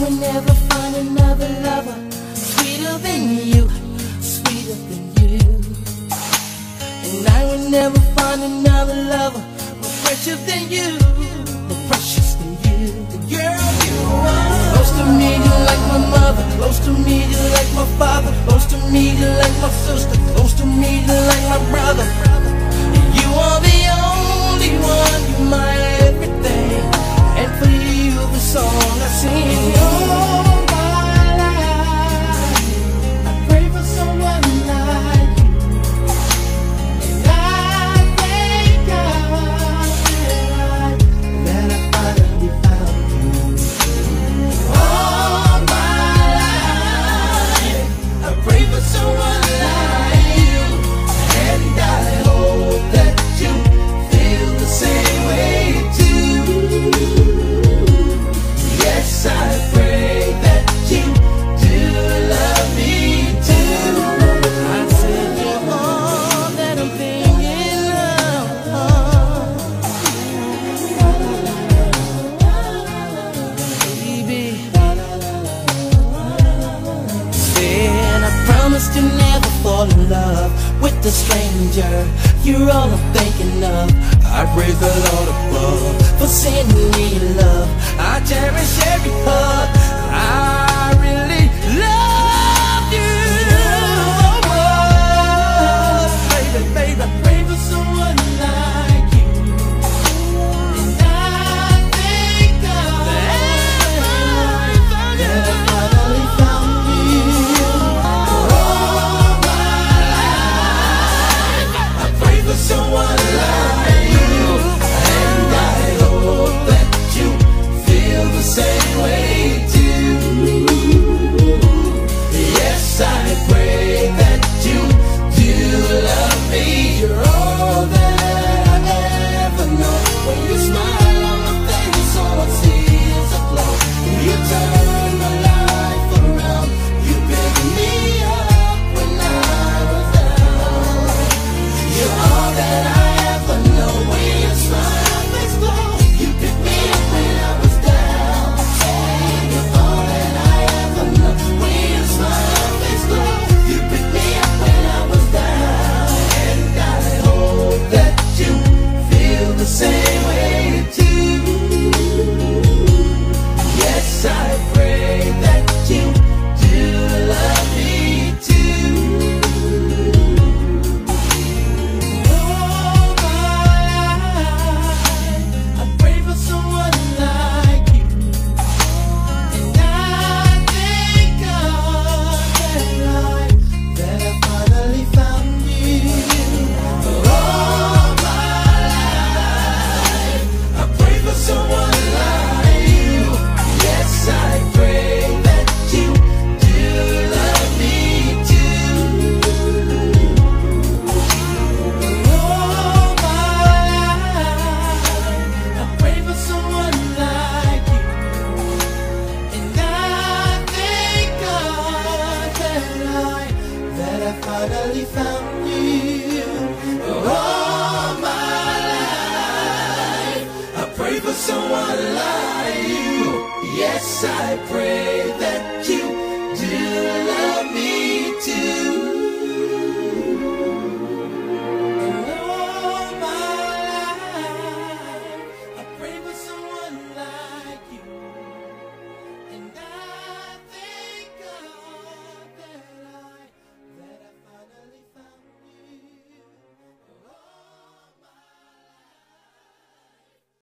will never find another lover sweeter than you, sweeter than you. And I will never find another lover more precious than you, more precious than you. Girl. promised you never fall in love with a stranger You're all I'm thinking of? I praise the Lord above for sin finally found